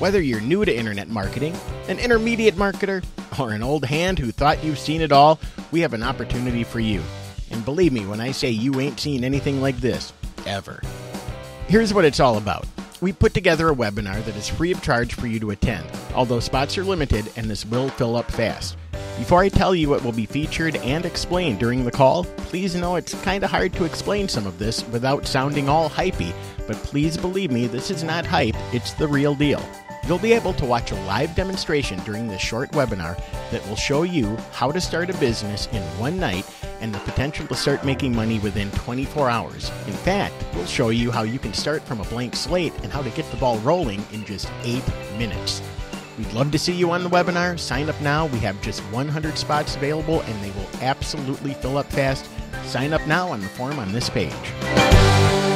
Whether you're new to internet marketing, an intermediate marketer, or an old hand who thought you've seen it all, we have an opportunity for you. And believe me when I say you ain't seen anything like this, ever. Here's what it's all about. We put together a webinar that is free of charge for you to attend, although spots are limited and this will fill up fast. Before I tell you what will be featured and explained during the call, please know it's kind of hard to explain some of this without sounding all hypey, but please believe me, this is not hype, it's the real deal. You'll be able to watch a live demonstration during this short webinar that will show you how to start a business in one night and the potential to start making money within 24 hours. In fact, we'll show you how you can start from a blank slate and how to get the ball rolling in just 8 minutes. We'd love to see you on the webinar. Sign up now. We have just 100 spots available and they will absolutely fill up fast. Sign up now on the form on this page.